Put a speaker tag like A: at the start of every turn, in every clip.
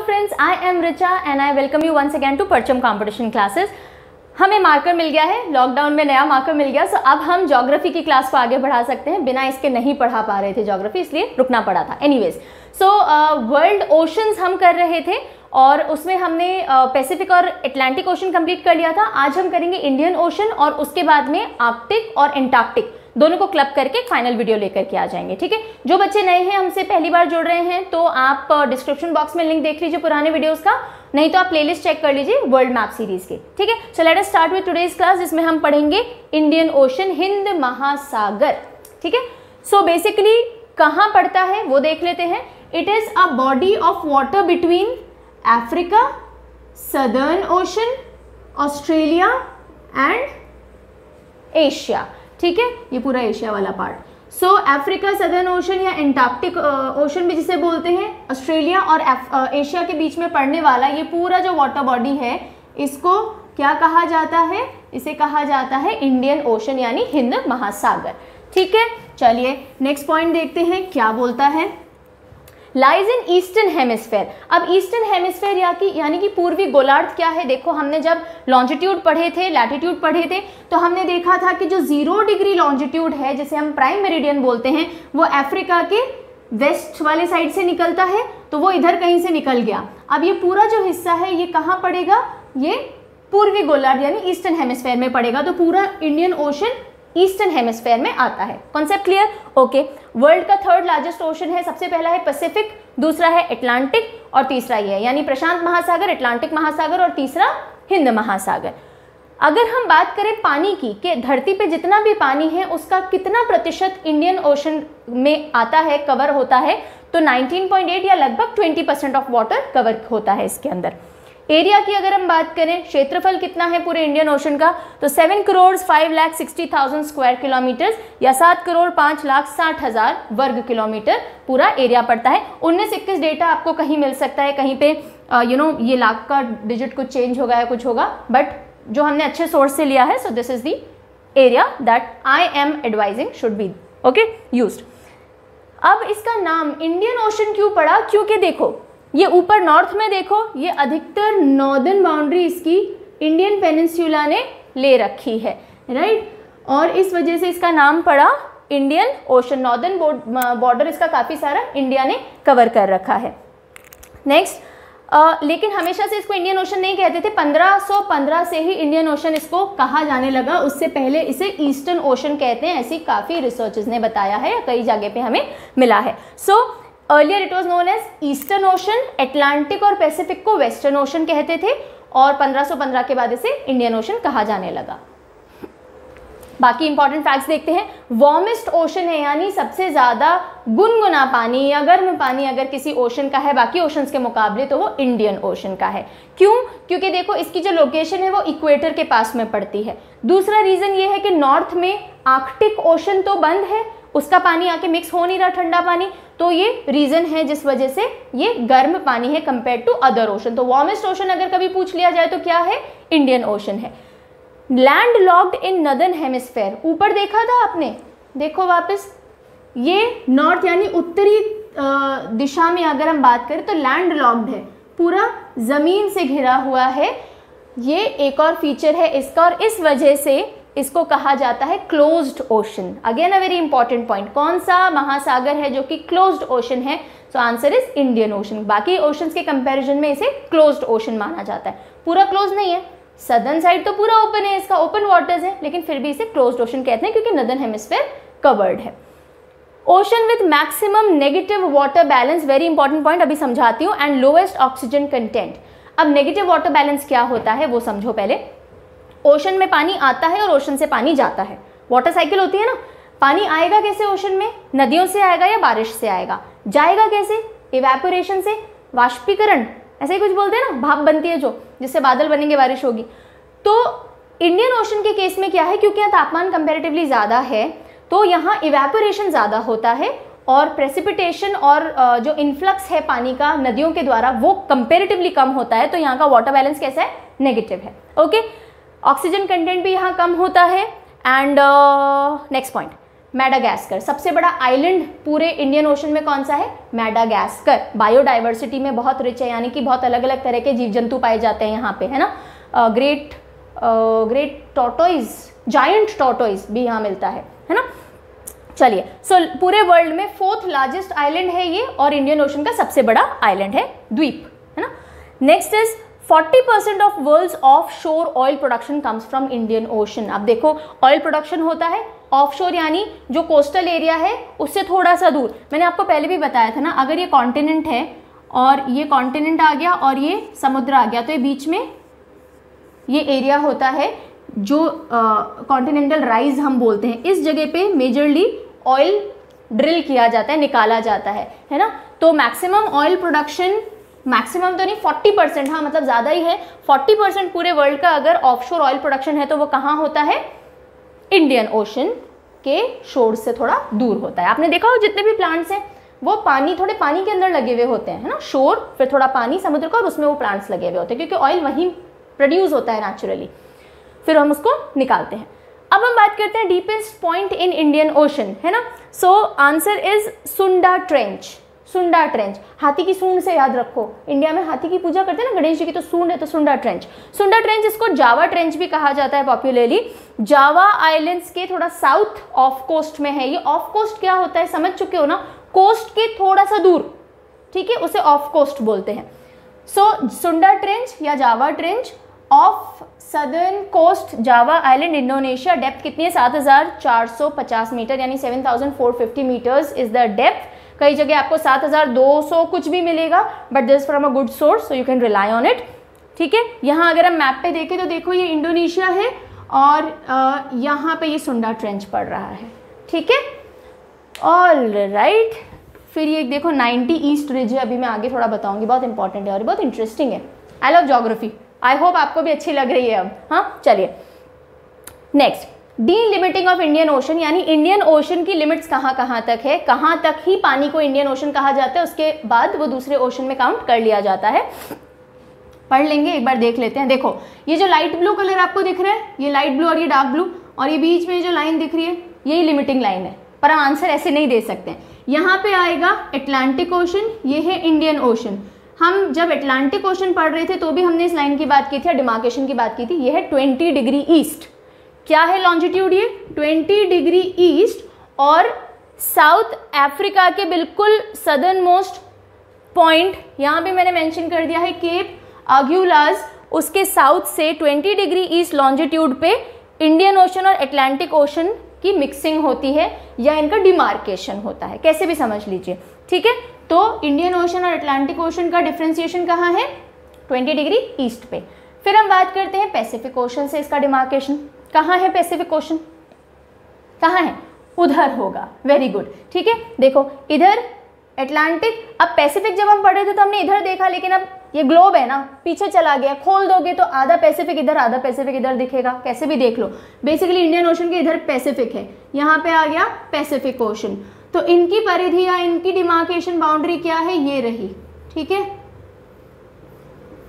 A: Friends I am Richa and I welcome you once again to Parcham competition classes हमें marker मिल गया है। Lockdown में नया मार्कर मिल गया। सो अब हम ज्योग्राफी की क्लास को आगे बढ़ा सकते हैं। बिना इसके नहीं पढ़ा पा रहे थे ज्योग्राफी इसलिए रुकना पड़ा था। एनीवेज सो वर्ल्ड ओशंस हम कर रहे थे और उसमें हमने पैसिफिक uh, और एटलांटिक ओशन कंप्लीट कर लिया था। आज हम करेंगे इंडियन ओशन और उसके बाद में आर्कटिक और एंटार्क्टिक दोनों को क्लब करके फाइनल वीडियो लेकर के आ जाएँगे, ठीक है? जो बच्चे नए हैं, हमसे पहली बार जुड़ रहे हैं तो आप डिस्क्रिप्शन बॉक्स में लिंक देख लीजिए पुराने वीडियोस का, नहीं तो आप प्लेलिस्ट चेक कर लीजिए वर्ल्ड मैप सीरीज़ के, ठीक है? So let us start with today's class जिसमें हम पढ़ेंगे इंडियन ओशन हिंद महासागर ठीक है? सो बेसिकली कहाँ पड़ता है, वो देख लेते हैं। It is a body of water between Africa southern ocean Australia and Asia ठीक है? ये पूरा एशिया वाला part so Africa southern ocean या एंटार्क्टिक ओशन भी जिसे बोलते हैं ऑस्ट्रेलिया और एशिया के बीच में पड़ने वाला ये पूरा जो वाटर बॉडी है, इसको क्या कहा जाता है? इसे कहा जाता है इंडियन ओशन यानी हिंद महासागर. ठीक है? चलिए नेक्स्ट पॉइंट देखते हैं, क्या बोलता है? लाइज इन ईस्टर्न हेमिस्फेयर अब ईस्टर्न हेमिस्फेयर या कि यानी कि पूर्वी गोलार्ध क्या है? देखो, हमने जब लॉन्जिट्यूड पढ़े थे लैटिट्यूड पढ़े थे तो हमने देखा था कि जो ज़ीरो डिग्री लॉन्जिट्यूड है, जिसे हम प्राइम मेरिडियन बोलते हैं, वो अफ्रीका के वेस्ट वाले साइड से निकलता है तो वो इधर कहीं से निकल गया। अब ये पूरा जो हिस्सा है, ये कहाँ पड़ेगा? ये पूर्वी गोलार्ध, यानी ईस्टर्न हेमिस्फेयर में पड़ेगा। तो पूरा इंडियन ओशन ईस्टर्न हेमिस्फेयर में आता है। कॉन्सेप्ट क्लियर ओके वर्ल्ड का थर्ड लार्जेस्ट ओशन है, सबसे पहला है पैसिफिक दूसरा है एटलांटिक और तीसरा ये है। यानी प्रशांत महासागर एटलांटिक महासागर और तीसरा हिंद महासागर। अगर हम बात करें पानी की, कि धरती पे जितना भी पानी है, उसका कितना प्रतिशत इंडियन ओशन में आता है कवर होता है तो 19.8 या लगभग 20 परसेंट ऑफ़ वाटर कवर होता है इसके अंदर। एरिया की अगर हम बात करें, क्षेत्रफल कितना है पूरे इंडियन ओशन का तो seven crore five lakh sixty thousand square kilometre या सात करोड़ पाँच लाख साठ हज़ार वर्ग किलोमीटर पूरा एरिया पड़ता है। उन्नीस इक्कीस डेटा आपको कहीं मिल सकता है, कहीं पे यू नो ये लाख का डिजिट कुछ चेंज होगा या कुछ होगा बट जो हमने अच्छे सोर्स से लिया है so this is the area that I am advising should be okay use अब इसका नाम इंडियन ओशन क्यों पड़ा? क्योंकि देखो ये ऊपर नॉर्थ में देखो ये अधिकतर नॉर्दर्न बाउंड्री इसकी इंडियन पेनिनसुला ने ले रखी है राइट और इस वजह से इसका नाम पड़ा इंडियन ओशन नॉर्दर्न बॉर्डर इसका काफ़ी सारा इंडिया ने कवर कर रखा है। नेक्स्ट लेकिन हमेशा से इसको इंडियन ओशन नहीं कहते थे 1515 से ही इंडियन ओशन इसको कहा जाने लगा उससे पहले इसे ईस्टर्न ओशन कहते हैं ऐसी काफ़ी रिसर्चेस ने बताया है कई जगह पे हमें मिला है। So so, earlier it was known as eastern ocean Atlantic और पैसिफिक को वेस्टर्न ओशन कहते थे और 1515 के बाद इसे इंडियन ओशन कहा जाने लगा। बाकी इंपॉर्टेंट फैक्ट्स देखते हैं। वार्मेस्ट ओशन है, यानी सबसे ज़्यादा गुनगुना पानी या गर्म पानी अगर किसी ओशन का है, बाकी ओशंस के मुकाबले तो वो इंडियन ओशन का है। क्यों? क्योंकि देखो, इसकी जो लोकेशन है वो इक्वेटर के पास में पड़ती है। दूसरा रीज़न ये है कि नॉर्थ में आर्कटिक ओशन तो बंद है, उसका पानी आके मिक्स हो नहीं रहा ठंडा पानी। तो ये रीज़न है जिस वजह से ये गर्म पानी है कंपेयर टू अदर ओशन तो वार्मेस्ट ओशन अगर कभी पूछ लिया जाए तो क्या है? इंडियन ओशन है। Land locked in northern hemisphere ऊपर देखा था आपने? देखो वापस। ये नॉर्थ यानी उत्तरी दिशा में अगर हम बात करें तो लैंड लॉक्ड है। पूरा ज़मीन से घिरा हुआ है। ये एक और फीचर है इसका और इस वजह से इसको कहा जाता है closed ocean again a very important point कौन सा महासागर है जो कि क्लोज्ड ओशन है? So answer is Indian ocean बाकी ओशंस के कंपैरिजन में इसे क्लोज्ड ओशन माना जाता है। पूरा क्लोज नहीं है। सदर्न साइड तो पूरा ओपन है, इसका ओपन वाटर्स है, लेकिन फिर भी इसे क्लोज ओशन कहते हैं क्योंकि नदर्न हेमिस्फेयर कवर्ड है। Ocean with maximum negative water balance very important point अभी समझाती हूँ एंड लोएस्ट ऑक्सीजन कंटेंट अब नेगेटिव वाटर बैलेंस क्या होता है, वो समझो पहले। ओशन में पानी आता है और ओशन से पानी जाता है। वाटर साइकिल होती है ना? पानी आएगा कैसे ओशन में? नदियों से आएगा या बारिश से आएगा? जाएगा कैसे? इवेपोरेशन से? वाष्पीकरण? ऐसे ही कुछ बोलते हैं ना? भाप बनती है जो। जिससे बादल बनेंगे, बारिश होगी। तो इंडियन ओशन के केस में क्या है? क्योंकि यहाँ तापमान कंपेरेटिवली ज़्यादा है तो यहाँ इवेपोरेशन ज़्यादा होता है और प्रेसिपिटेशन और जो इन्फ्लक्स है पानी का नदियों के द्वारा, वो कंपेरेटिवली कम होता है। तो यहाँ का वाटर बैलेंस कैसा है? नेगेटिव है। ओके ऑक्सीजन कंटेंट भी यहाँ कम होता है। And next point Madagascar. सबसे बड़ा आइलैंड पूरे इंडियन ओशन में कौन सा है? मैडागास्कर। बायोडाइवर्सिटी में बहुत रिच है यानी कि बहुत अलग अलग तरह के जीव जंतु पाए जाते हैं यहाँ पे है ना? Great great tortoise giant tortoise भी यहाँ मिलता है है ना? चलिए सो so, पूरे वर्ल्ड में फोर्थ लार्जेस्ट आइलैंड है ये और इंडियन ओशन का सबसे बड़ा आइलैंड है द्वीप है ना? Next is 40 percent of world offshore oil production comes from Indian ocean अब देखो ऑयल प्रोडक्शन होता है ऑफ़ शोर यानी जो कोस्टल एरिया है, उससे थोड़ा सा दूर। मैंने आपको पहले भी बताया था ना, अगर ये कॉन्टिनेंट है, और ये कॉन्टिनेंट आ गया, और ये समुद्र आ गया तो ये बीच में ये एरिया होता है जो कॉन्टिनेंटल राइज हम बोलते हैं। इस जगह पे मेजरली ऑयल ड्रिल किया जाता है, निकाला जाता है है ना? तो मैक्सिमम ऑयल प्रोडक्शन मैक्सिमम तो नहीं 40 परसेंट हाँ मतलब ज़्यादा ही है। 40 परसेंट पूरे वर्ल्ड का अगर ऑफशोर ऑयल प्रोडक्शन है तो वो कहाँ होता है? इंडियन ओशन के शोर से थोड़ा दूर होता है। आपने देखा हो जितने भी प्लांट्स हैं, वो पानी, थोड़े पानी के अंदर लगे हुए होते हैं, है ना? शोर फिर थोड़ा पानी समुद्र का और उसमें वो प्लांट्स लगे हुए होते हैं, क्योंकि ऑयल वहीं प्रोड्यूस होता है नेचुरली फिर हम उसको निकालते हैं। अब हम बात करते हैं deepest point in Indian ocean है ना? So answer is Sunda trench Sunda trench हाथी की सूंड से याद रखो। इंडिया में हाथी की पूजा करते हैं ना, गणेश जी की तो सूंड है तो सुंडा ट्रेंच सुंडा ट्रेंच इसको जावा ट्रेंच भी कहा जाता है पॉपुलरली जावा आइलैंड्स के थोड़ा साउथ ऑफ़ कोस्ट में है ये। ऑफ़ कोस्ट क्या होता है, समझ चुके हो ना? कोस्ट के थोड़ा सा दूर। ठीक है? उसे ऑफ़ कोस्ट बोलते हैं। सो सुंडा ट्रेंच या Java trench off southern coast Java island Indonesia depth कितनी है? सात हज़ार चार सौ पचास मीटर यानी seven thousand four fifty metres is the depth कई जगह आपको सात हज़ार दो सौ कुछ भी मिलेगा but this from a good source so you can rely on it ठीक है? यहाँ अगर हम मैप पे देखें तो देखो ये इंडोनेशिया है और यहाँ पे ये सुंडा ट्रेंच पड़ रहा है। ठीक है? ऑल राइट फिर ये देखो 90 ईस्ट रिज है, अभी मैं आगे थोड़ा बताऊँगी। बहुत इंपॉर्टेंट है और बहुत इंटरेस्टिंग है। I love geography I hope आपको भी अच्छी लग रही है अब। हाँ? चलिए। Next delimiting of Indian ocean यानी इंडियन ओशन की लिमिट्स कहाँ कहाँ तक है? कहाँ तक ही पानी को इंडियन ओशन कहा जाता है? उसके बाद वो दूसरे ओशन में काउंट कर लिया जाता है। पढ़ लेंगे, एक बार देख लेते हैं। देखो, ये जो लाइट ब्लू कलर आपको दिख रहा है, ये लाइट ब्लू और ये डार्क ब्लू और ये बीच में जो लाइन दिख रही है, यही लिमिटिंग लाइन है। पर हम आंसर ऐसे नहीं दे सकते। यहाँ पे आएगा एटलांटिक ओशन ये है इंडियन ओशन हम जब एटलांटिक ओशन पढ़ रहे थे तो भी हमने इस लाइन की बात की थी डिमार्केशन की बात की थी, ये है ट्वेंटी डिग्री ईस्ट क्या है लॉन्जिट्यूड ये? ट्वेंटी डिग्री ईस्ट और साउथ अफ्रीका के बिल्कुल सदर्न मोस्ट पॉइंट यहाँ भी मैंने मेंशन कर दिया है केप आग्यूलाज उसके साउथ से 20 डिग्री ईस्ट लॉन्जिट्यूड पे इंडियन ओशन और एटलांटिक ओशन की मिक्सिंग होती है या इनका डिमार्केशन होता है। कैसे भी समझ लीजिए। ठीक है? तो इंडियन ओशन और अटलांटिक ओशन का डिफ्रेंसिएशन कहाँ है? 20 डिग्री ईस्ट पे। फिर हम बात करते हैं पैसिफिक ओशन से इसका डिमार्केशन कहाँ है पैसिफिक ओशन कहाँ है? उधर होगा। वेरी गुड ठीक है? देखो, इधर एटलांटिक अब पैसिफिक जब हम पढ़े थे तो हमने इधर देखा, लेकिन अब ये ग्लोब है ना, पीछे चला गया। खोल दोगे तो आधा पैसिफिक इधर, आधा पैसिफिक इधर दिखेगा। कैसे भी देख लो। बेसिकली इंडियन ओशन के इधर पैसिफिक है। यहाँ पे आ गया पैसिफिक ओशन तो इनकी परिधि या इनकी डिमार्केशन बाउंड्री क्या है? ये रही। ठीक है?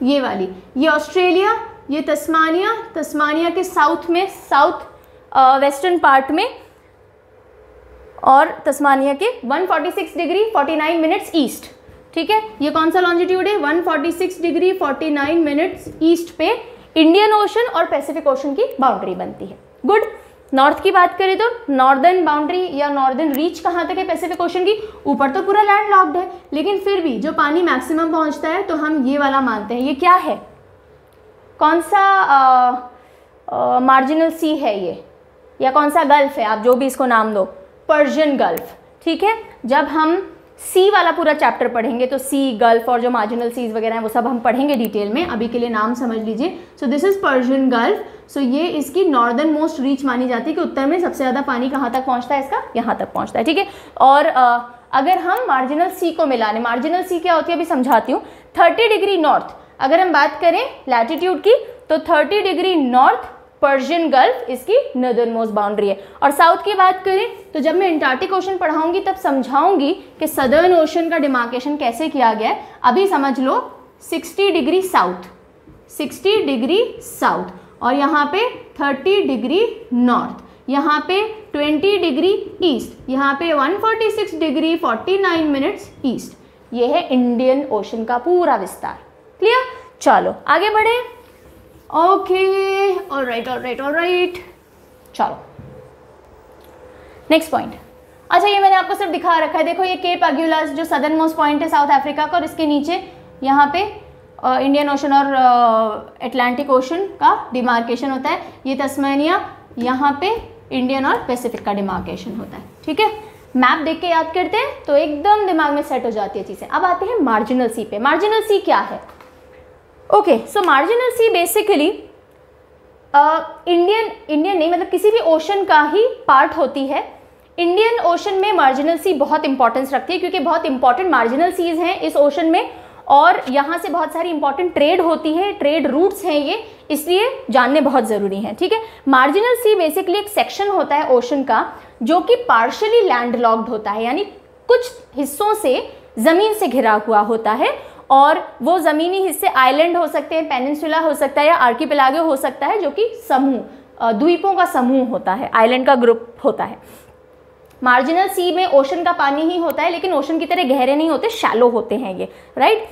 A: ये वाली। ये ऑस्ट्रेलिया ये तस्मानिया तस्मानिया के साउथ में, साउथ वेस्टर्न पार्ट में और तस्मानिया के 146 डिग्री 49 मिनट्स ईस्ट। ठीक है? ये कौन सा लॉन्जिट्यूड है? 146 डिग्री 49 मिनट्स ईस्ट पे इंडियन ओशन और पैसिफिक ओशन की बाउंड्री बनती है। गुड नॉर्थ की बात करें तो नॉर्दर्न बाउंड्री या नॉर्दर्न रीच कहाँ तक है पैसिफिक ओशन की? ऊपर तो पूरा लैंड लॉक्ड है, लेकिन फिर भी जो पानी मैक्सिमम पहुँचता है तो हम ये वाला मानते हैं। ये क्या है? कौन सा मार्जिनल सी है ये? या कौन सा गल्फ है? आप जो भी इसको नाम दो। पर्शियन गल्फ ठीक है? जब हम सी वाला पूरा चैप्टर पढ़ेंगे तो सी गल्फ और जो मार्जिनल सीज वगैरह हैं, वो सब हम पढ़ेंगे डिटेल में। अभी के लिए नाम समझ लीजिए। So this is Persian gulf so ये इसकी नॉर्दर्न मोस्ट रीच मानी जाती है कि उत्तर में सबसे ज़्यादा पानी कहाँ तक पहुँचता है इसका? यहाँ तक पहुँचता है, ठीक है? और अगर हम मार्जिनल सी को मिलाने मार्जिनल सी क्या होती है? अभी समझाती हूँ। थर्टी डिग्री नॉर्थ अगर हम बात करें लैटिट्यूड की तो thirty degree north Persian gulf इसकी नदर्न मोस्ट बाउंड्री है। और साउथ की बात करें तो जब मैं इंटार्टिक ओशन पढ़ाऊँगी, तब समझाऊँगी कि सदर्न ओशन का डिमार्केशन कैसे किया गया है। अभी समझ लो 60 डिग्री साउथ 60 डिग्री साउथ और यहाँ पे 30 डिग्री नॉर्थ यहाँ पे 20 डिग्री ईस्ट यहाँ पे 146 डिग्री 49 मिनट्स ईस्ट ये है इंडियन ओशन का पूरा विस्तार। क्लियर चलो आगे बढ़े। Okay all right all right all right चलो। नेक्स्ट पॉइंट अच्छा ये मैंने आपको सिर्फ़ दिखा रखा है। देखो ये केप अग्यूलास जो सदर्न मोस्ट पॉइंट है साउथ अफ्रीका का और इसके नीचे यहाँ पे इंडियन ओशन और अटलांटिक ओशन का डिमार्केशन होता है। ये तस्मानिया यहाँ पे इंडियन और पैसिफिक का डिमार्केशन होता है। ठीक है? मैप देख के याद करते हैं तो एकदम दिमाग में सेट हो जाती है चीज़ें। अब आते हैं मार्जिनल सी पे। मार्जिनल सी क्या है? Okay so marginal sea basically Indian Indian नहीं मतलब किसी भी ओशन का ही पार्ट होती है। इंडियन ओशन में मार्जिनल सी बहुत इंपॉर्टेंस रखती है, क्योंकि बहुत इंपॉर्टेंट मार्जिनल सीज हैं इस ओशन में, और यहाँ से बहुत सारी इंपॉर्टेंट ट्रेड होती है ट्रेड रूट्स हैं ये, इसलिए जानने बहुत ज़रूरी हैं, ठीक है? मार्जिनल सी बेसिकली एक सेक्शन होता है ओशन का, जो कि पार्शली लैंड लॉक्ड होता है, यानी कुछ हिस्सों से ज़मीन से घिरा हुआ होता है और वो ज़मीनी हिस्से आइलैंड हो सकते हैं पेनिनसुला हो सकता है या आर्किपेलागो हो सकता है, जो कि समूह द्वीपों का समूह होता है आइलैंड का ग्रुप होता है। मार्जिनल सी में ओशन का पानी ही होता है, लेकिन ओशन की तरह गहरे नहीं होते शैलो होते हैं ये राइट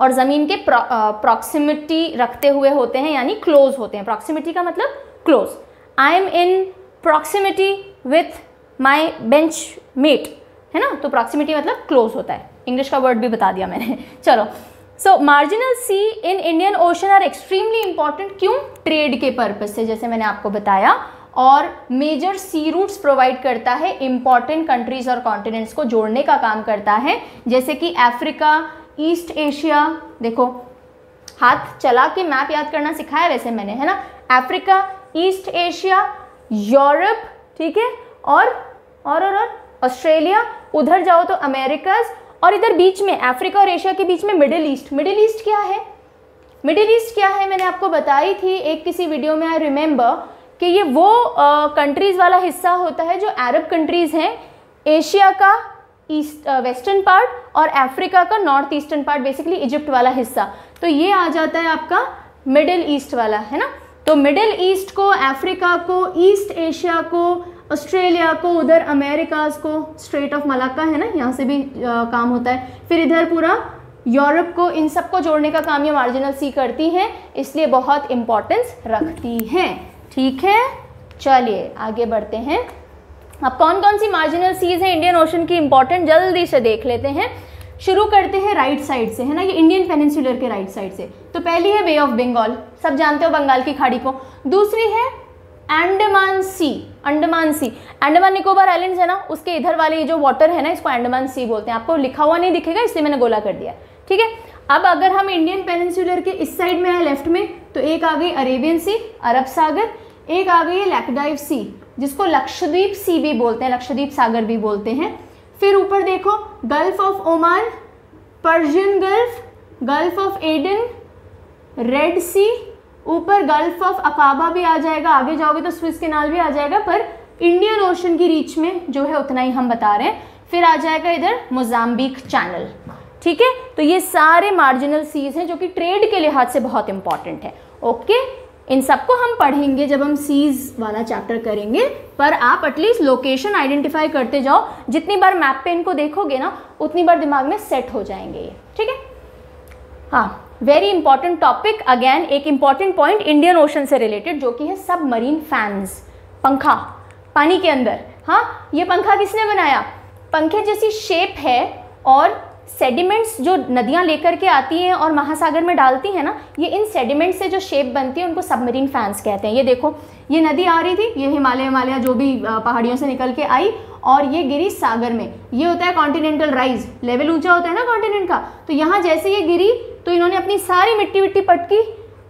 A: और ज़मीन के प्रॉक्सिमिटी रखते हुए होते हैं, यानी क्लोज होते हैं। प्रॉक्सिमिटी का मतलब close I am in proximity with my bench mate है ना? तो प्रॉक्सिमिटी मतलब क्लोज होता है। इंग्लिश का वर्ड भी बता दिया मैंने। चलो। So marginal sea in Indian ocean are extremely important क्यों? ट्रेड के पर्पज से, जैसे मैंने आपको बताया। और मेजर सी रूट्स प्रोवाइड करता है इंपॉर्टेंट कंट्रीज़ और कॉन्टिनेंट्स को जोड़ने का काम करता है। जैसे कि अफ्रीका ईस्ट एशिया देखो, हाथ चला के मैप याद करना सिखाया वैसे मैंने, है ना? अफ्रीका ईस्ट एशिया यूरोप ठीक है? और और और ऑस्ट्रेलिया उधर जाओ तो अमेरिकाज और इधर बीच में, अफ्रीका और एशिया के बीच में मिडिल ईस्ट। मिडिल ईस्ट क्या है? मिडिल ईस्ट क्या है? मैंने आपको बताई थी एक किसी वीडियो में, आई रिमेंबर, कि ये वो कंट्रीज़ वाला हिस्सा होता है जो अरब कंट्रीज़ हैं, एशिया का ईस्ट वेस्टर्न पार्ट और अफ्रीका का north eastern part basically Egypt वाला हिस्सा। तो ये आ जाता है आपका मिडिल ईस्ट वाला, है ना? तो मिडिल ईस्ट को, अफ्रीका को ईस्ट एशिया को ऑस्ट्रेलिया को उधर अमेरिकाज को स्ट्रेट ऑफ़ मलाका है ना यहाँ से भी आ, काम होता है। फिर इधर पूरा यूरोप को इन सबको जोड़ने का काम ये मार्जिनल सी करती हैं इसलिए बहुत इंपॉर्टेंस रखती हैं। ठीक है? चलिए आगे बढ़ते हैं। अब कौन कौन सी मार्जिनल सीज हैं? इंडियन ओशन की इंपॉर्टेंट जल्दी से देख लेते हैं। शुरू करते हैं राइट साइड से है ना? ये इंडियन पेनिनसुलर के राइट साइड से। तो पहली है बे ऑफ़ बंगाल सब जानते हो बंगाल की खाड़ी को। दूसरी है Andaman sea Andaman sea. Andaman Nicobar islands है ना, उसके इधर वाले जो वाटर है ना, इसको अंडमान सी बोलते हैं। आपको लिखा हुआ नहीं दिखेगा, इसलिए मैंने गोला कर दिया। ठीक है? अब अगर हम इंडियन पेनिनसुलर के इस साइड में आए लेफ़्ट में तो एक आ गई अरेबियन सी, अरब सागर, एक आ गई लैकडाइव सी, जिसको लक्षद्वीप सी भी बोलते हैं, लक्षद्वीप सागर भी बोलते हैं। फिर ऊपर देखो gulf of Oman Persian gulf gulf of Aden Red Sea ऊपर गल्फ ऑफ़ अकाबा भी आ जाएगा, आगे जाओगे तो स्विस केनाल भी आ जाएगा, पर इंडियन ओशन की रीच में जो है उतना ही हम बता रहे हैं। फिर आ जाएगा इधर मोजाम्बिक चैनल ठीक है? तो ये सारे मार्जिनल सीज हैं जो कि ट्रेड के लिहाज से बहुत इंपॉर्टेंट है। ओके इन सबको हम पढ़ेंगे जब हम सीज वाला चैप्टर करेंगे, पर आप एटलीस्ट लोकेशन आइडेंटिफाई करते जाओ। जितनी बार मैप पे इनको देखोगे ना, उतनी बार दिमाग में सेट हो जाएँगे ये, ठीक है? हाँ वेरी इंपॉर्टेंट टॉपिक अगेन एक इंपॉर्टेंट पॉइंट इंडियन ओशन से रिलेटेड जो कि है सब मरीन फैंस पंखा, पानी के अंदर. हाँ ये पंखा किसने बनाया? पंखे जैसी शेप है और सेडिमेंट्स जो नदियाँ लेकर के आती हैं और महासागर में डालती हैं ना, ये इन सेडिमेंट से जो शेप बनती है, उनको सबमरीन फैंस कहते हैं. ये देखो, ये नदी आ रही थी, ये हिमालय हिमालय जो भी पहाड़ियों से निकल के आई और ये गिरी सागर में. ये होता है कॉन्टिनेंटल राइज लेवल ऊँचा होता है ना कॉन्टिनेंट का? तो यहाँ जैसे ये गिरी तो इन्होंने अपनी सारी मिट्टी विट्टी पटकी,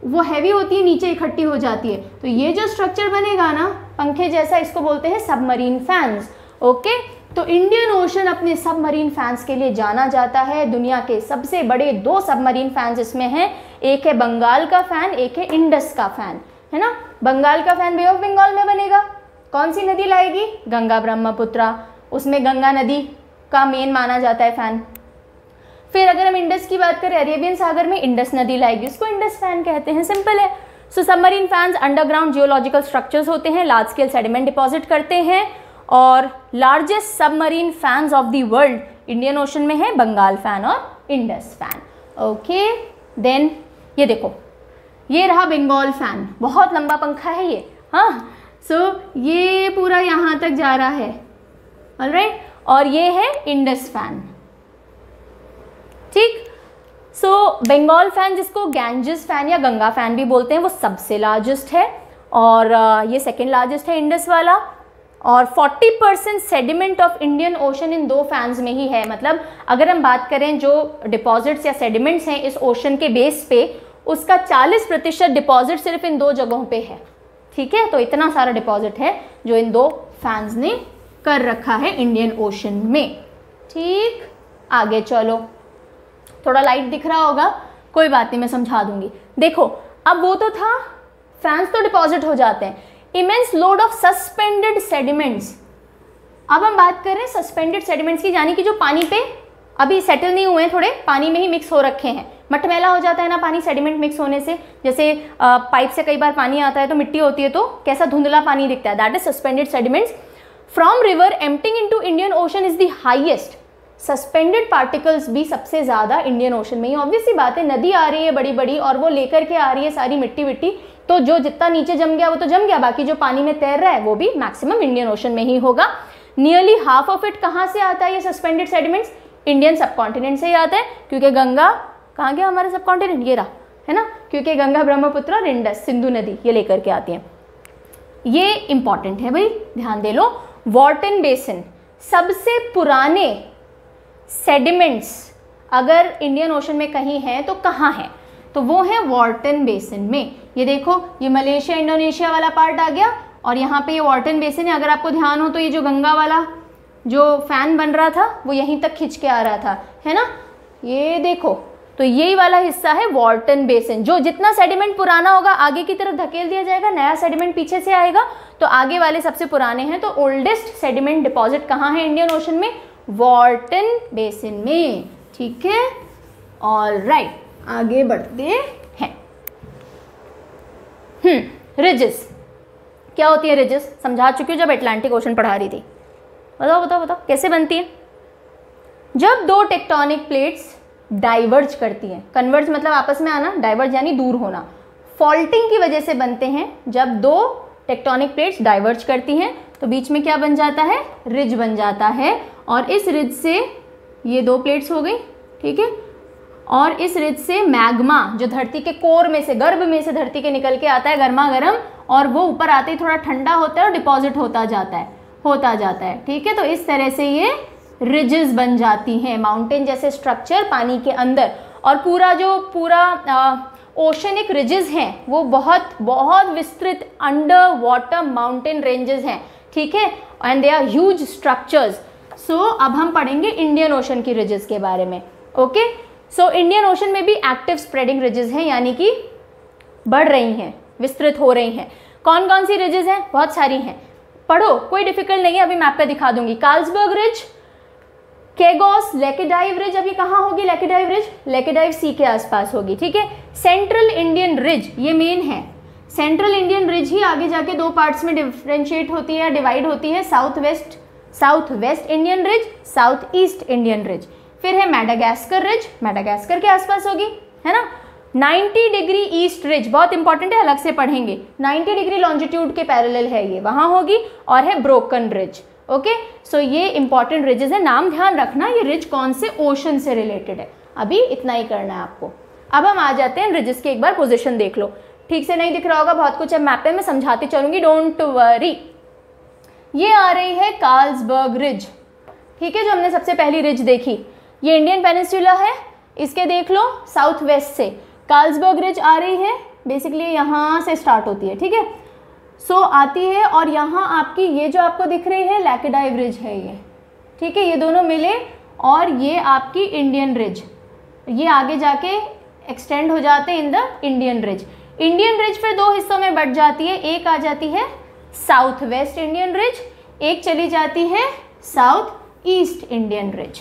A: वो हैवी होती है, नीचे इकट्ठी हो जाती है। तो ये जो स्ट्रक्चर बनेगा ना, पंखे जैसा इसको बोलते हैं सबमरीन फैंस ओके तो इंडियन ओशन अपने सबमरीन फैंस के लिए जाना जाता है। दुनिया के सबसे बड़े दो सबमरीन फैंस इसमें हैं। एक है बंगाल का फ़ैन एक है इंडस का फ़ैन है ना? बंगाल का फ़ैन बे ऑफ़ बंगाल में बनेगा। कौन सी नदी लाएगी? गंगा ब्रह्मपुत्रा। उसमें गंगा नदी का मेन माना जाता है फ़ैन फिर अगर हम इंडस की बात करें अरेबियन सागर में इंडस नदी लाएगी उसको इंडस फ़ैन कहते हैं सिंपल है। So submarine fans underground geological structures होते हैं लार्ज स्केल सेडिमेंट डिपॉजिट करते हैं और largest submarine fans of the world Indian ocean में है बंगाल फ़ैन और इंडस फ़ैन ओके देन ये देखो ये रहा बंगाल फ़ैन बहुत लंबा पंखा है ये। हाँ सो so, ये पूरा यहाँ तक जा रहा है। Alright right? और ये है इंडस फ़ैन ठीक? सो बंगाल फ़ैन जिसको गैंजिस फ़ैन या गंगा फ़ैन भी बोलते हैं वो सबसे लार्जेस्ट है और uh, ये सेकेंड लार्जेस्ट है इंडस वाला और 40 percent sediment of Indian ocean इन दो फैंस में ही है। मतलब अगर हम बात करें जो डिपॉजिट्स या सेडिमेंट्स हैं इस ओशन के बेस पे उसका 40 प्रतिशत डिपॉजिट सिर्फ़ इन दो जगहों पे है। ठीक है? तो इतना सारा डिपॉजिट है जो इन दो फैंस ने कर रखा है इंडियन ओशन में। ठीक? आगे चलो। थोड़ा लाइट दिख रहा होगा, कोई बात नहीं, मैं समझा दूँगी। देखो, अब वो तो था फैंस तो डिपॉजिट हो जाते हैं। Immense load of suspended sediments अब हम बात कर रहे हैं सस्पेंडेड सेडिमेंट्स की, यानी कि जो पानी पे अभी सेटल नहीं हुए हैं थोड़े, पानी में ही मिक्स हो रखे हैं। मटमैला हो जाता है ना पानी सेडिमेंट मिक्स होने से, जैसे पाइप से कई बार पानी आता है तो मिट्टी होती है तो कैसा धुंधला पानी दिखता है। That is suspended sediments from river emptying into Indian ocean is the highest suspended particles भी सबसे ज़्यादा इंडियन ओशन में ही ऑब्वियसली बात है, नदी आ रही है बड़ी बड़ी और वो लेकर के आ रही है सारी मिट्टी विट्टी तो जो जितना नीचे जम गया, वो तो जम गया, बाकी जो पानी में तैर रहा है, वो भी मैक्सिमम इंडियन ओशन में ही होगा। नियरली हाफ़ ऑफ़ इट कहाँ से आता है ये सस्पेंडेड सेडिमेंट्स इंडियन सबसे ही आता है, क्योंकि गंगा कहाँ गया हमारा सब ये रहा, है ना? क्योंकि गंगा ब्रह्मपुत्र और इंडस, सिंधु नदी ये लेकर के आती हैं। ये इंपॉर्टेंट है भाई, ध्यान दे लो। वॉर्टन बेसिन सबसे पुराने सेडिमेंट्स अगर इंडियन ओशन में कहीं हैं तो कहाँ हैं? तो वो है वॉर्टन बेसिन में। ये देखो, ये मलेशिया, इंडोनेशिया वाला पार्ट आ गया, और यहाँ पे ये वॉर्टन बेसिन है। अगर आपको ध्यान हो तो ये जो गंगा वाला जो फ़ैन बन रहा था, वो यहीं तक खिंच के आ रहा था, है ना? ये देखो तो यही वाला हिस्सा है वॉर्टन बेसिन जो जितना सेडिमेंट पुराना होगा, आगे की तरफ़ धकेल दिया जाएगा, नया सेडिमेंट पीछे से आएगा तो आगे वाले सबसे पुराने हैं तो ओल्डेस्ट सेडिमेंट डिपॉजिट कहाँ है इंडियन ओशन में? वॉर्टन बेसिन में, ठीक है? ऑल राइट आगे बढ़ते हैं। हम्म रिजेस। क्या होती है रिजेस? समझा चुकी हूँ जब एटलांटिक ओशन पढ़ा रही थी। बताओ बताओ बताओ, कैसे बनती है? जब दो टेक्टोनिक प्लेट्स डाइवर्ज करती हैं कन्वर्ज मतलब आपस में आना डाइवर्ज यानी दूर होना। फॉल्टिंग की वजह से बनते हैं जब दो टेक्टोनिक प्लेट्स डाइवर्ज करती हैं तो बीच में क्या बन जाता है? रिज बन जाता है। और इस रिज से ये दो प्लेट्स हो गई, ठीक है? और इस रिज से मैग्मा जो धरती के कोर में से, गर्भ में से धरती के निकल के आता है गर्मा गर्म और वो ऊपर आते ही थोड़ा ठंडा होता है और डिपॉजिट होता जाता है, होता जाता है, ठीक है? तो इस तरह से ये रिजेस बन जाती हैं माउंटेन जैसे स्ट्रक्चर पानी के अंदर। और पूरा जो, पूरा ओशनिक रिजेस हैं, वो बहुत बहुत विस्तृत अंडर वाटर माउंटेन रेंजेस हैं, ठीक है? And they are huge structures so so, अब हम पढ़ेंगे इंडियन ओशन की रिजेस के बारे में ओके सो इंडियन ओशन में भी एक्टिव स्प्रेडिंग रिजेस हैं यानी कि बढ़ रही हैं विस्तृत हो रही हैं। कौन कौन सी रिजेस हैं? बहुत सारी हैं। पढ़ो कोई डिफ़िकल्ट नहीं है अभी मैप पे दिखा दूँगी। Carlsberg ridge Chagos Laccadive ridge अभी कहाँ होगी लेकेडाइव रिज लेकेडाइव सी के आसपास होगी ठीक है? सेंट्रल इंडियन रिज ये मेन है। सेंट्रल इंडियन रिज ही आगे जाके दो पार्ट्स में डिफ्रेंशिएट होती है डिवाइड होती है south west south west Indian ridge, south east Indian ridge. फिर है मेडागैस्कर रिज, मेडागैस्कर के आसपास होगी, है ना? 90 डिग्री ईस्ट रिज, बहुत इंपॉर्टेंट है, अलग से पढ़ेंगे। 90 डिग्री लॉन्जिट्यूड के पैरेलल है ये, वहाँ होगी, और है ब्रोकन रिज ओके सो ये इंपॉर्टेंट रिजेज है, नाम ध्यान रखना, ये रिज कौन से? ओशन से रिलेटेड है। अभी इतना ही करना है आपको। अब हम आ जाते हैं रिजेस की एक बार पोजिशन देख लो। ठीक से नहीं दिख रहा होगा, बहुत कुछ है मैप मैं समझाती चलूँगी डोंट वरी ये आ रही है कार्ल्सबर्ग रिज। ठीक है, जो हमने सबसे पहली रिज देखी। ये इंडियन पेनिस्टुला है। इसके देख लो, साउथ वेस्ट से। कार्ल्सबर्ग रिज आ रही है, बेसिकली यहाँ से स्टार्ट होती है, ठीक है? सो, आती है और यहाँ आपकी ये जो आपको दिख रही है, लैकेडाइव रिज है ये। ठीक है, ये दोनों मिले और ये आपकी इंडियन रिज। ये आगे जाके एक्सटेंड हो जाते हैं in the Indian ridge Indian ridge फिर दो हिस्सों में बढ़ जाती है। एक आ जाती है साउथ वेस्ट इंडियन रिज, एक चली जाती है साउथ ईस्ट इंडियन रिज।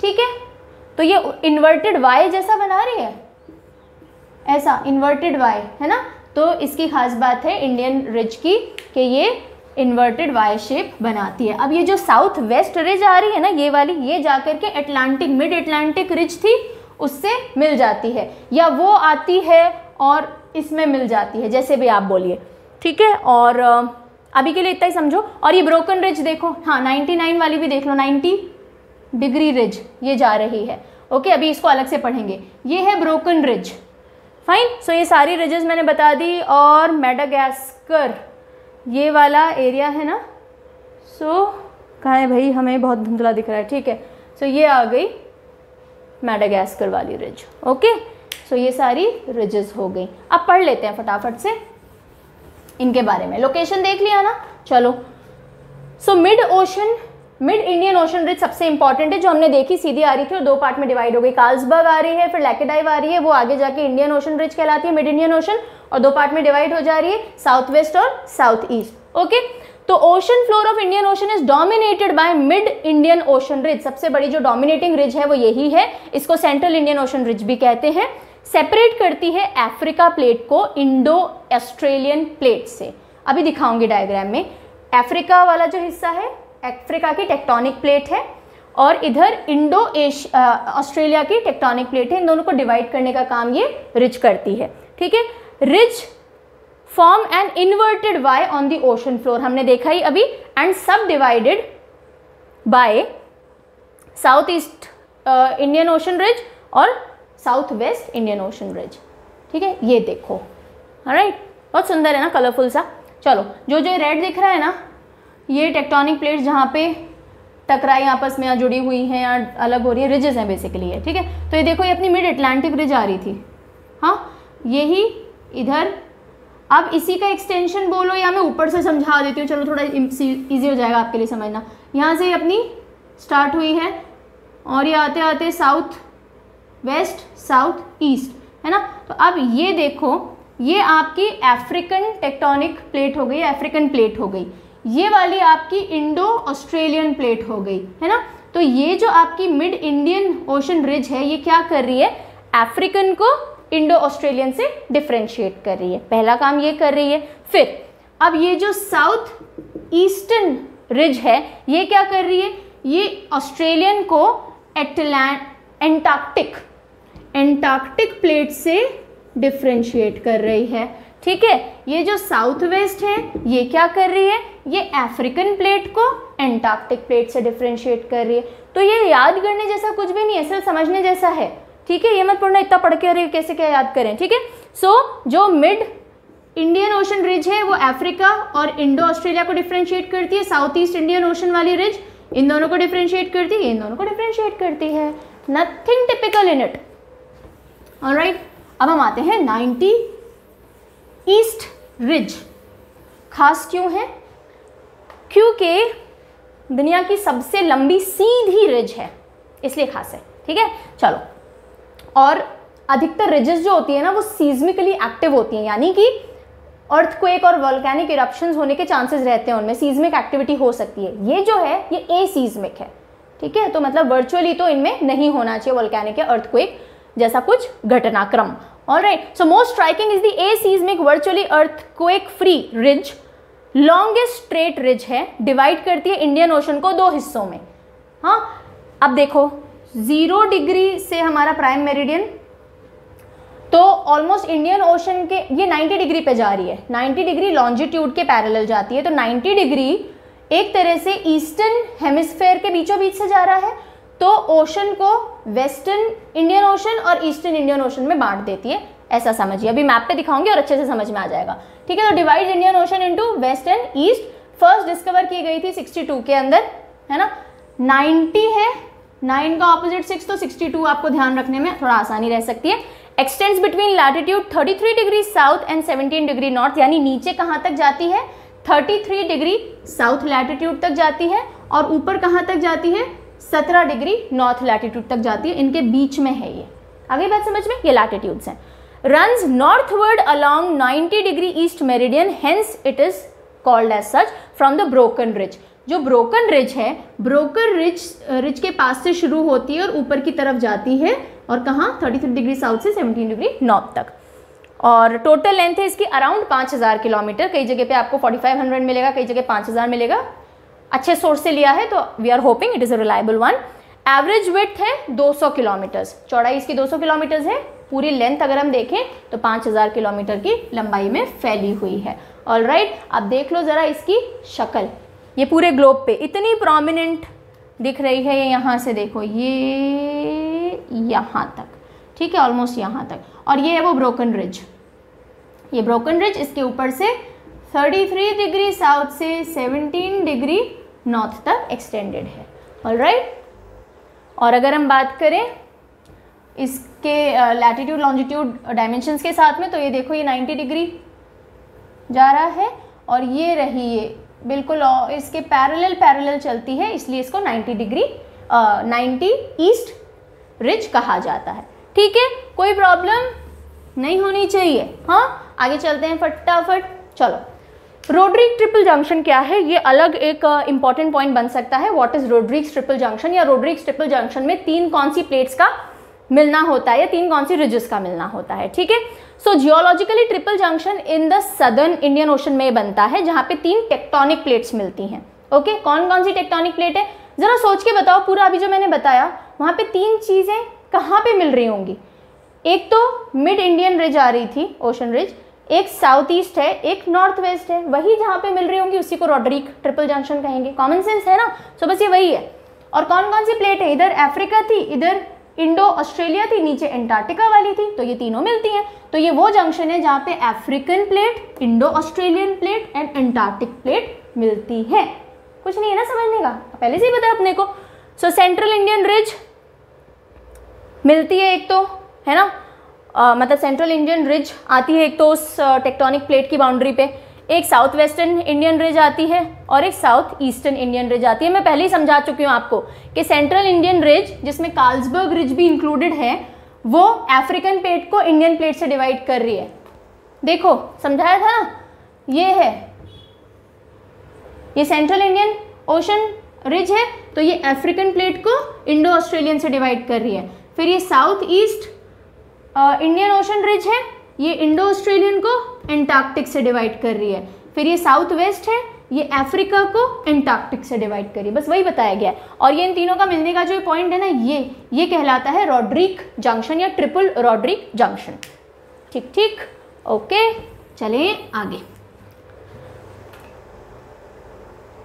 A: ठीक है? तो ये इन्वर्टेड वाई जैसा बना रही है? ऐसा इन्वर्टेड वाई है ना? तो इसकी खास बात है इंडियन रिज की कि ये इन्वर्टेड वाई शेप बनाती है। अब ये जो साउथ वेस्ट रिज आ रही है ना, ये वाली, ये जाकर के अटलांटिक मिड अटलांटिक रिज थी, उससे मिल जाती है। या वो आती है और इसमें मिल जाती है, जैसे भी आप बोलिए। ठीक है? और अभी के लिए इतना ही समझो। और ये ब्रोकन रिज देखो। हाँ 99 वाली भी देख लो। 90 डिग्री रिज ये जा रही है। ओके अभी इसको अलग से पढ़ेंगे। ये है ब्रोकन रिज फाइन सो ये सारी रिजेस मैंने बता दी और मेडागैस्कर ये वाला एरिया है ना? सो so, कहाँ है भाई? हमें बहुत धुंधला दिख रहा है। ठीक है। सो so, ये आ गई मेडागैस्कर वाली रिज ओके सो ये सारी रिजेस हो गई। अब पढ़ लेते हैं फटाफट से। इनके बारे में। लोकेशन देख लिया ना? चलो। So mid ocean mid Indian ocean ridge सबसे इंपॉर्टेंट है, जो हमने देखी, सीधी आ रही थी, और दो पार्ट में डिवाइड हो गई। कार्ल्सबर्ग आ रही है, फिर लैकेडाइव आ रही है, वो आगे जाके इंडियन ओशन रिज कहलाती है मिड इंडियन ओशन और दो पार्ट में डिवाइड हो जा रही है साउथ वेस्ट और साउथ ईस्ट ओके तो ocean floor of Indian ocean is dominated by mid Indian ocean ridge सबसे बड़ी जो डोमिनेटिंग रिज है, वो यही है। इसको सेंट्रल इंडियन ओशन रिज भी कहते हैं। सेपरेट करती है अफ्रीका प्लेट को इंडो ऑस्ट्रेलियन प्लेट से। अभी दिखाऊँगी डायग्राम में। अफ्रीका वाला जो हिस्सा है अफ्रीका की टेक्टोनिक प्लेट है और इधर इंडो एश ऑस्ट्रेलिया की टेक्टोनिक प्लेट है। इन दोनों को डिवाइड करने का काम ये रिज करती है। ठीक है? Ridge form an inverted Y on the ocean floor हमने देखा ही अभी। एंड सब divided by south east Indian ocean ridge और south west Indian ocean bridge ठीक है? ये देखो। राइट बहुत सुंदर है ना कलरफुल सा। चलो, जो जो रेड दिख रहा है ना, ये टेक्टोनिक प्लेट्स जहाँ पे टकराई आपस में या जुड़ी हुई हैं या अलग हो रही है रिजेस हैं बेसिकली है ठीक है? तो ये देखो, ये अपनी मिड अटलांटिक रिज आ रही थी। हाँ? यही इधर। अब इसी का एक्सटेंशन बोलो या मैं ऊपर से समझा देती हूँ। चलो, थोड़ा इजी हो जाएगा आपके लिए समझना। यहाँ से अपनी स्टार्ट हुई है और ये आते आते साउथ वेस्ट, साउथ, ईस्ट, है ना? तो अब ये देखो, ये आपकी अफ्रीकन टेक्टोनिक प्लेट हो गई अफ्रीकन प्लेट हो गई। ये वाली आपकी इंडो ऑस्ट्रेलियन प्लेट हो गई, है ना? तो ये जो आपकी मिड इंडियन ओशन रिज है, ये क्या कर रही है? अफ्रीकन को इंडो ऑस्ट्रेलियन से डिफ्रेंशिएट कर रही है। पहला काम ये कर रही है, फिर अब ये जो साउथ ईस्टर्न रिज है, ये क्या कर रही है? ये ऑस्ट्रेलियन को एटलैंट एंटार्क्टिक एंटार्क्टिक प्लेट से डिफ्रेंशिएट कर रही है। ठीक है? ये जो साउथ वेस्ट है, ये क्या कर रही है? ये अफ्रीकन प्लेट को एंटार्क्टिक प्लेट से डिफ्रेंशिएट कर रही है। तो ये याद करने जैसा कुछ भी नहीं है, सिर्फ़ समझने जैसा है। ठीक है? ये मत पढ़ना, इतना पढ़ के अरे कैसे क्या याद करें, ठीक है? सो जो मिड इंडियन ओशन रिज है, वो अफ्रीका और इंडो ऑस्ट्रेलिया को डिफ्रेंशिएट करती है। साउथ ईस्ट इंडियन ओशन वाली रिज इन दोनों को डिफ्रेंशिएट करती है इन दोनों को डिफ्रेंशिएट करती है। Nothing typical in it right अब हम आते हैं 90 ईस्ट रिज। खास क्यों है? क्योंकि दुनिया की सबसे लंबी सीधी रिज है। इसलिए खास है। ठीक है? चलो। और अधिकतर रिजेस जो होती है ना, वो सीजमिकली एक्टिव होती हैं। यानी कि अर्थक्वेक और वॉल्केनिक इरप्शंस होने के चांसेस रहते हैं उनमें। सीजमिक एक्टिविटी हो सकती है। ये जो है, ये ए सीजमिक है। ठीक है? तो मतलब वर्चुअली तो इनमें नहीं होना चाहिए वॉल्केनिक या अर्थक्वेक जैसा कुछ घटनाक्रम। All right so most striking is the a seismic virtually earthquake free ridge longest straight ridge है डिवाइड करती है इंडियन ओशन को दो हिस्सों में। हाँ अब देखो ज़ीरो डिग्री से हमारा प्राइम मेरिडियन तो ऑलमोस्ट इंडियन ओशन के, ये 90 डिग्री पे जा रही है। 90 डिग्री लॉन्जिट्यूड के पैरेलल जाती है तो 90 डिग्री एक तरह से ईस्टर्न हेमिस्फेयर के बीचों बीच से जा रहा है। तो ओशन को वेस्टर्न इंडियन ओशन और ईस्टर्न इंडियन ओशन में बांट देती है। ऐसा समझिए। अभी मैप पे दिखाऊँगी और अच्छे से समझ में आ जाएगा। ठीक है तो divide Indian ocean into west and east first discover की गई थी 62 के अंदर, है ना? 90 है। नाइन का ऑपोजिट सिक्स तो सिक्सटी टू आपको ध्यान रखने में थोड़ा आसानी रह सकती है। Extends between latitude thirty three degree south and seventeen degree north यानी नीचे कहाँ तक जाती है? Thirty three degree south latitude तक जाती है और ऊपर कहाँ तक जाती है? सत्रह डिग्री नॉर्थ लैटिट्यूड तक जाती है। इनके बीच में है ये। आगे बात समझ में? ये लैटिट्यूड्स हैं। Runs northward along 90 degree east meridian, hence it is called as such from the broken ridge जो ब्रोकन रिज है ब्रोकन रिज रिज के पास से शुरू होती है और ऊपर की तरफ़ जाती है। और कहाँ? 33 डिग्री साउथ से 17 डिग्री नॉर्थ तक। और टोटल लेंथ है इसकी अराउंड 5000 किलोमीटर। कई जगह पे आपको 4500 मिलेगा, कई जगह 5000 मिलेगा। अच्छे सोर्स से लिया है तो we are hoping it is a reliable one average with है 200 किलोमीटर्स चौड़ाई इसकी 200 किलोमीटर्स है. पूरी लेंथ अगर हम देखें तो 5000 किलोमीटर की लंबाई में फैली हुई है. ऑल राइट right, अब देख लो ज़रा इसकी शक्ल. ये पूरे ग्लोब पे इतनी प्रोमिनेंट दिख रही है ये यहाँ से देखो. ये यहाँ तक. ठीक है? ऑलमोस्ट यहाँ तक. और ये है वो ब्रोकन रिज ये ब्रोकन रिज इसके ऊपर से 33 डिग्री साउथ से 17 डिग्री नॉर्थ तक एक्सटेंडेड है। Right right? और अगर हम बात करें इसके लैटिट्यूड लॉन्जिट्यूड डायमेंशंस के साथ में तो ये देखो ये 90 डिग्री जा रहा है और ये रही ये, बिल्कुल इसके पैरेलल पैरेलल चलती है, इसलिए इसको 90 डिग्री नाइन्टी ईस्ट रिच कहा जाता है। ठीक है? कोई प्रॉब्लम नहीं होनी चाहिए। हाँ? आगे चलते हैं फटाफट। चलो। रोड्रिक ट्रिपल जंक्शन क्या है? ये अलग एक इंपॉर्टेंट uh, पॉइंट बन सकता है। What is Rodrigues triple junction या रोड्रिक्स ट्रिपल जंक्शन में तीन कौन सी प्लेट्स का मिलना होता है या तीन कौन सी रिजेस का मिलना होता है ठीक है? So geologically triple junction in the southern Indian ocean में बनता है जहाँ पे तीन टेक्टोनिक प्लेट्स मिलती हैं ओके okay? कौन कौन सी टेक्टोनिक प्लेट है? जरा सोच के बताओ पूरा अभी जो मैंने बताया वहाँ पे तीन चीज़ें कहाँ पे मिल रही होंगी? एक तो मिड इंडियन रिज आ रही थी ओशन रिज एक साउथ ईस्ट है, एक नॉर्थ वेस्ट है, वही जहाँ पे मिल रही होंगी उसी को रॉड्रिक ट्रिपल जंक्शन कहेंगे। कॉमन सेंस है ना? सो बस ये वही है। और कौन कौन सी प्लेट है? इधर अफ्रीका थी, इधर इंडो ऑस्ट्रेलिया थी, नीचे एंटार्क्टिका वाली थी तो ये तीनों मिलती हैं। तो ये वो जंक्शन है जहाँ पे African plate Indo Australian plate and Antarctic plate मिलती है। कुछ नहीं है ना समझने का? पहले से ही बताया अपने को। सो सेंट्रल इंडियन रिज मिलती है एक तो है ना? मतलब सेंट्रल इंडियन रिज आती है एक तो उस टेक्टोनिक प्लेट की बाउंड्री पे। एक साउथ वेस्टर्न इंडियन रिज आती है और एक साउथ ईस्टर्न इंडियन रिज आती है। मैं पहले ही समझा चुकी हूँ आपको कि सेंट्रल इंडियन रिज जिसमें कार्ल्सबर्ग रिज भी इंक्लूडेड है, वो अफ्रीकन प्लेट को इंडियन प्लेट से डिवाइड कर रही है। देखो, समझाया था? ना ये है। ये सेंट्रल इंडियन ओशन रिज है तो ये अफ्रीकन प्लेट को इंडो ऑस्ट्रेलियन से डिवाइड कर रही है। फिर ये south east Indian ocean ridge है, ये इंडो ऑस्ट्रेलियन को एंटार्क्टिक से डिवाइड कर रही है। फिर ये साउथ वेस्ट है, ये अफ्रीका को एंटार्क्टिक से डिवाइड करिए बस वही बताया गया है। और ये इन तीनों का मिलने का जो पॉइंट है ना, ये ये कहलाता है रॉड्रिक जंक्शन या ट्रिपल रॉड्रिक जंक्शन ठीक ठीक? ओके चले आगे।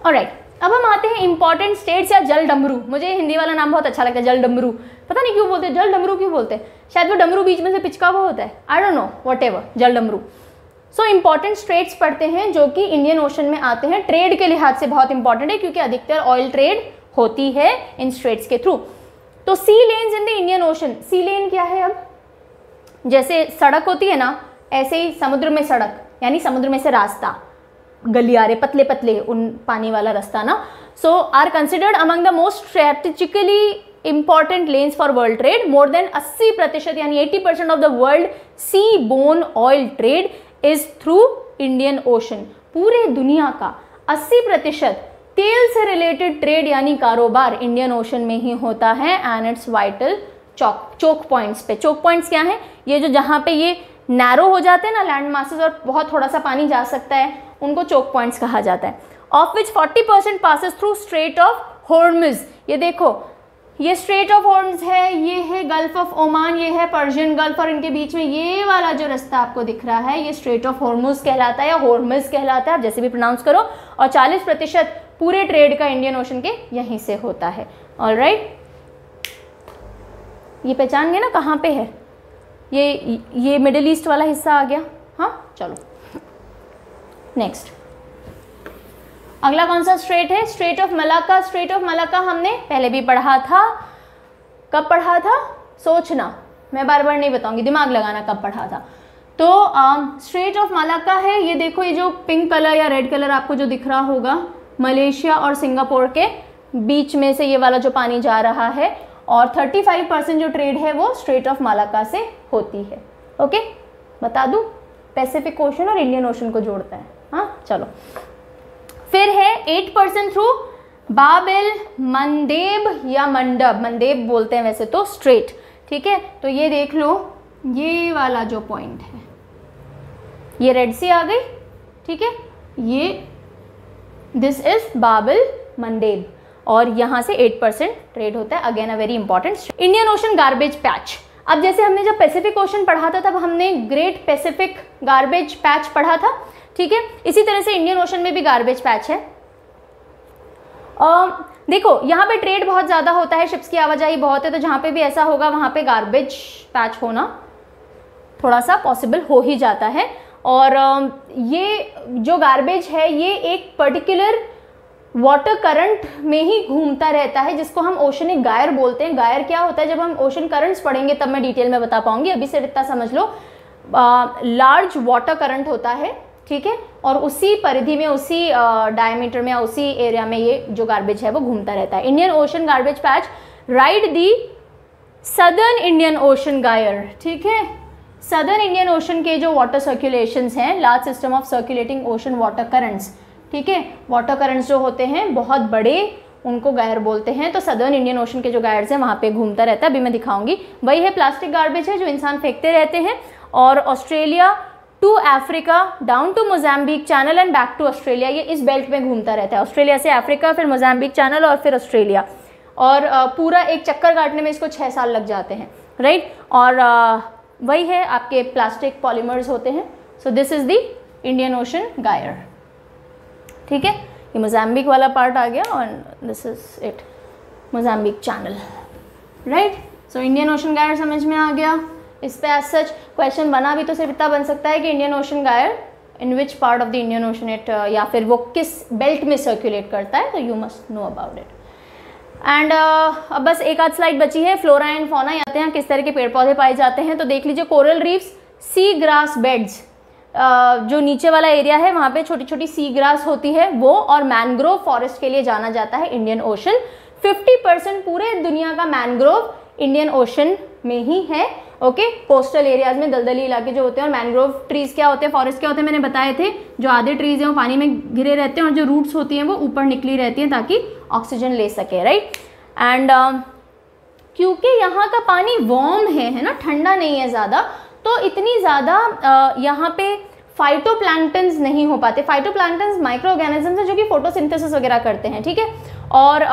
A: और राइट अब हम आते हैं इंपॉर्टेंट स्टेट्स या जल डमरू मुझे हिंदी वाला नाम बहुत अच्छा लगता है जल डमरू पता नहीं क्यों बोलते हैं जल डमरू क्यों बोलते? हैं शायद वो डमरू बीच में से पिचका हुआ होता है। I don't know whatever जल डमरू सो इंपॉर्टेंट स्ट्रेट्स पढ़ते हैं जो कि इंडियन ओशन में आते हैं। ट्रेड के लिहाज से बहुत इंपॉर्टेंट है, क्योंकि अधिकतर ऑयल ट्रेड होती है इन स्ट्रेट्स के थ्रू तो sea lanes in the Indian ocean sea lane क्या है अब? जैसे सड़क होती है ना, ऐसे ही समुद्र में सड़क, यानी समुद्र में से रास्ता। गलियारे पतले पतले उन पानी वाला रास्ता ना। So are considered among the most strategically important lanes for world trade more than 80 प्रतिशत यानी 80 percent of the world seaborne oil trade is through Indian ocean पूरे दुनिया का 80 प्रतिशत तेल से रिलेटेड ट्रेड यानी कारोबार इंडियन ओशन में ही होता है and it's vital choke choke points पे। चौक पॉइंट्स क्या है? ये जो जहाँ पे ये नैरो हो जाते हैं ना लैंड मासेस और बहुत थोड़ा सा पानी जा सकता है। उनको चोक पॉइंट्स कहा जाता है of which 40 percent passes through strait of Hormuz ये देखो, ये स्ट्रेट ऑफ़ हॉर्न्स है, ये है गल्फ ऑफ़ ओमान ये है पर्शियन गल्फ और इनके बीच में ये वाला जो रास्ता आपको दिख रहा है, ये स्ट्रेट ऑफ़ हॉर्मुज कहलाता है या हॉर्मज कहलाता है, आप जैसे भी प्रोनाउंस करो, और 40 प्रतिशत पूरे ट्रेड का इंडियन ओशन के यहीं से होता है. ऑल राइट ये पहचान गए ना कहाँ पे है? ये ये मिडिल ईस्ट वाला हिस्सा आ गया? हाँ चलो. नेक्स्ट अगला कौन सा स्ट्रेट है? Strait of Malacca strait of Malacca हमने पहले भी पढ़ा था। कब पढ़ा था? सोचना। मैं बार बार नहीं बताऊँगी। दिमाग लगाना कब पढ़ा था। तो स्ट्रेट ऑफ़ मलाका है। ये देखो, ये जो पिंक कलर या रेड कलर आपको जो दिख रहा होगा, मलेशिया और सिंगापुर के बीच में से ये वाला जो पानी जा रहा है, और 35 परसेंट जो ट्रेड है वो स्ट्रेट ऑफ़ मालाका से होती है। ओके बता दूँ? पैसिफिक ओशन और इंडियन ओशन को जोड़ता है। हाँ चलो। फिर है eight percent through Bab el, Mandeb या मंडब मंदेब बोलते हैं वैसे तो स्ट्रेट ठीक है? तो ये देख लो, ये वाला जो पॉइंट है, ये रेड सी आ गई, ठीक है? ये दिस इज़ बाबिल, मंदेब। और यहाँ से 8 परसेंट ट्रेड होता है again a very important Indian ocean garbage patch अब जैसे हमने जब पैसिफिक ओशन पढ़ा था, तब हमने ग्रेट पैसिफिक गार्बेज पैच पढ़ा था। ठीक है? इसी तरह से इंडियन ओशन में भी गार्बेज पैच है। आ, देखो यहाँ पे ट्रेड बहुत ज़्यादा होता है शिप्स की आवाजाही बहुत है तो जहाँ पे भी ऐसा होगा वहाँ पे गार्बेज पैच होना थोड़ा सा पॉसिबल हो ही जाता है। और ये जो गार्बेज है ये एक पर्टिकुलर वाटर करंट में ही घूमता रहता है जिसको हम ओशनिक गायर बोलते हैं। गायर क्या होता है? जब हम ओशन करंट्स पढ़ेंगे तब मैं डिटेल में बता पाऊँगी। अभी से इतना समझ लो। लार्ज वाटर करंट होता है ठीक है? और उसी परिधि में, उसी डायमीटर में, उसी एरिया में ये जो गार्बेज है वो घूमता रहता है। Indian ocean garbage patch right the southern Indian ocean gyre ठीक है? सदर्न इंडियन ओशन के जो वाटर सर्कुलेशन हैं large system of circulating ocean water currents ठीक है? वाटर करंट्स जो होते हैं, बहुत बड़े उनको गायर बोलते हैं तो सदर्न इंडियन ओशन के जो गायर्स हैं, वहाँ पे घूमता रहता है। अभी मैं दिखाऊँगी। वही है प्लास्टिक गार्बेज है जो इंसान फेंकते रहते हैं, और Australia to Africa down to Mozambique channel and back to Australia ये इस बेल्ट में घूमता रहता है। ऑस्ट्रेलिया से अफ्रीका फिर मोजाम्बिक चैनल और फिर ऑस्ट्रेलिया और पूरा एक चक्कर काटने में इसको छः साल लग जाते हैं राइट और वही है, आपके प्लास्टिक पॉलीमर्स होते हैं। So this is the Indian ocean gyre ठीक है? ये मोजाम्बिक वाला पार्ट आ गया और this is it Mozambique channel right so Indian ocean gyre समझ में आ गया। इस पर एज सच क्वेश्चन बना भी तो सिर्फ़ इतना बन सकता है कि Indian ocean gyre in which part of the Indian ocean it या फिर वो किस बेल्ट में सर्कुलेट करता है तो you must know about it and अब बस एक आध स्लाइड बची है फ्लोरा एंड फोना आते हैं किस तरह के पेड़ पौधे पाए जाते हैं तो देख लीजिए coral reefs sea grass beds जो नीचे वाला एरिया है, वहाँ पे छोटी छोटी सी ग्रास होती है, वो और मैनग्रोव फॉरेस्ट के लिए जाना जाता है इंडियन ओशन 50 परसेंट पूरे दुनिया का मैनग्रोव इंडियन ओशन में ही है। ओके कोस्टल एरियाज़ में दलदली इलाके जो होते हैं और मैनग्रोव ट्रीज क्या होते हैं? फॉरेस्ट क्या होते हैं? मैंने बताए थे। जो आधे ट्रीज हैं, वो पानी में घिरे रहते हैं और जो रूट्स होती हैं, वो ऊपर निकली रहती हैं ताकि ऑक्सीजन ले सके राइट एंड क्योंकि यहाँ का पानी वार्म है है ना? ठंडा नहीं है ज़्यादा तो इतनी ज़्यादा यहाँ पे फाइटोप्लैंक्टन्स नहीं हो पाते। फाइटोप्लैंक्टन्स माइक्रो ऑर्गेनिजम्स हैं जो कि फोटोसिंथेसिस वगैरह करते हैं, ठीक है? और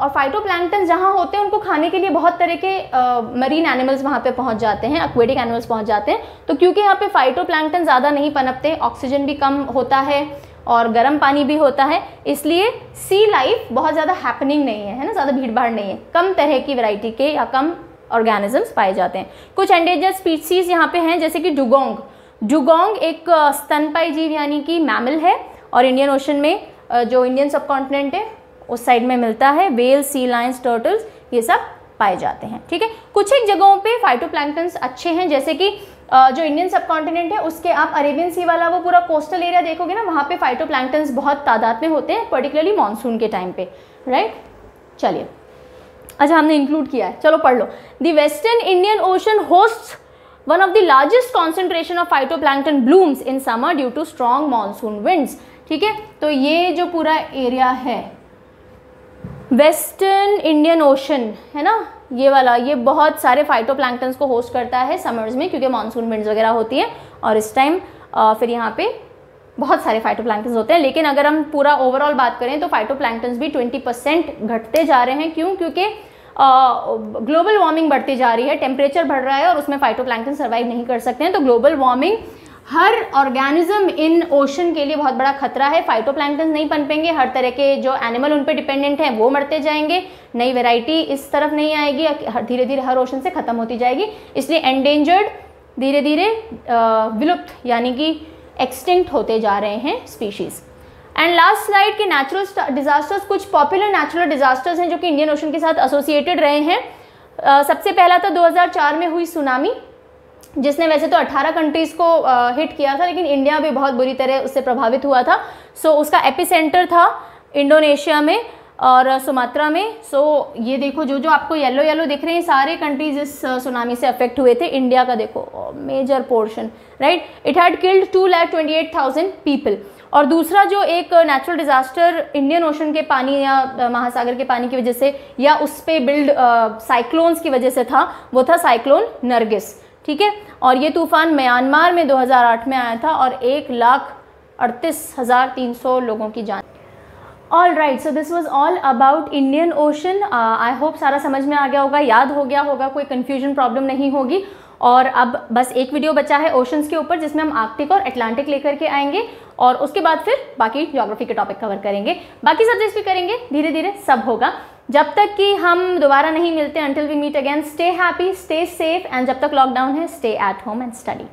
A: और फाइटोप्लैंक्टन्स जहाँ होते हैं, उनको खाने के लिए बहुत तरह के मरीन एनिमल्स वहाँ पे पहुँच जाते हैं एक्वेटिक एनिमल्स पहुँच जाते हैं। तो क्योंकि यहाँ पे फाइटोप्लैंक्टन ज़्यादा नहीं पनपते ऑक्सीजन भी कम होता है और गर्म पानी भी होता है, इसलिए सी लाइफ बहुत ज़्यादा हैपनिंग नहीं है है ना? ज़्यादा भीड़ भाड़ नहीं है। कम तरह की वैरायटी के या कम ऑर्गेनिजम्स पाए जाते हैं। कुछ एंडेजर स्पीसीज यहाँ पे हैं, जैसे कि डुगोंग डुगोंग एक स्तनपाई जीव यानी कि मैमल है और इंडियन ओशन में जो इंडियन सब है उस साइड में मिलता है वेल सी लाइन्स टर्टल्स ये सब पाए जाते हैं, ठीक है? कुछ एक जगहों पे फाइटोप्लैंक्टन्स अच्छे हैं, जैसे कि जो इंडियन सब है, उसके आप अरेबियन सी वाला वो पूरा कोस्टल एरिया देखोगे ना, वहाँ पे फाइटोप्लैंक्टन्स बहुत तादाद में होते हैं पर्टिकुलरली मानसून के टाइम पे राइट चलिए अच्छा हमने इंक्लूड किया है, चलो पढ़ लो। The western Indian ocean host one of the largest concentration of phytoplankton blooms in summer due to strong monsoon winds ठीक है? तो ये जो पूरा एरिया है वेस्टर्न इंडियन ओशन, है ना? ये वाला, ये बहुत सारे फाइटोप्लैंक्टन्स को होस्ट करता है समर्स में, क्योंकि मानसून विंड्स वगैरह होती है। और इस टाइम फिर यहाँ पे बहुत सारे फाइटोप्लैंक्टन्स होते हैं। लेकिन अगर हम पूरा ओवरऑल बात करें तो फाइटोप्लैंक्टन्स भी 20 परसेंट घटते जा रहे हैं। क्यों? क्योंकि ग्लोबल वार्मिंग बढ़ती जा रही है टेम्परेचर बढ़ रहा है और उसमें फाइटोप्लैंक्टन सर्वाइव नहीं कर सकते हैं। तो ग्लोबल वार्मिंग हर ऑर्गेनिज्म इन ओशन के लिए बहुत बड़ा खतरा है। फाइटोप्लैंक्टन नहीं पनपेंगे हर तरह के जो एनिमल उन पर डिपेंडेंट हैं वो मरते जाएँगे। नई वेराइटी इस तरफ़ नहीं आएगी। धीरे धीरे हर ओशन से ख़त्म होती जाएगी। इसलिए एंडेंजर्ड धीरे धीरे विलुप्त यानी कि एक्सटिंक्ट होते जा रहे हैं स्पीशीज़ एंड लास्ट स्लाइड के नेचुरल डिजास्टर्स कुछ पॉपुलर नेचुरल डिजास्टर्स हैं जो कि इंडियन ओशन के साथ एसोसिएटेड रहे हैं। uh, सबसे पहला तो 2004 में हुई सुनामी जिसने वैसे तो 18 कंट्रीज़ को हिट किया था लेकिन इंडिया भी बहुत बुरी तरह उससे प्रभावित हुआ था। सो so, उसका एपिसेंटर था इंडोनेशिया में और सुमात्रा में। सो so, ये देखो जो जो आपको येलो येलो दिख रहे हैं सारे कंट्रीज़ इस सुनामी से अफेक्ट हुए थे। इंडिया का देखो major portion right it had killed two lakh twenty eight thousand people और दूसरा जो एक नेचुरल डिज़ास्टर इंडियन ओशन के पानी या महासागर के पानी की वजह से या उस पर बिल्ड साइक्लोन्स की वजह से था वो था साइक्लोन नरगिस ठीक है? और ये तूफ़ान म्यांमार में 2008 में आया था और एक लाख अड़तीस हज़ार तीन सौ लोगों की जान। All right so this was all about Indian ocean I hope सारा समझ में आ गया होगा, याद हो गया होगा, कोई कन्फ्यूज़न प्रॉब्लम नहीं होगी। और अब बस एक वीडियो बचा है ओशंस के ऊपर, जिसमें हम आर्कटिक और अटलांटिक लेकर के आएँगे। और उसके बाद फिर बाकी ज्योग्राफी के टॉपिक कवर करेंगे। बाकी सब्जेक्ट्स भी करेंगे धीरे धीरे सब होगा। जब तक कि हम दोबारा नहीं मिलते until we meet again stay happy stay safe and जब तक लॉकडाउन है stay at home and study